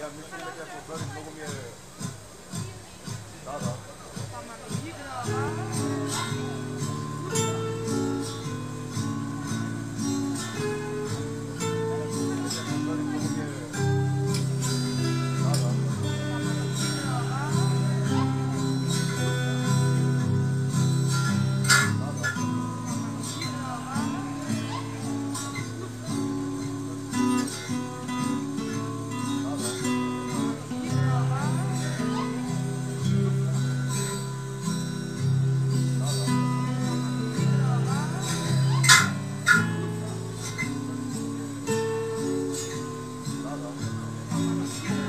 Ja, myślę, że Thank you.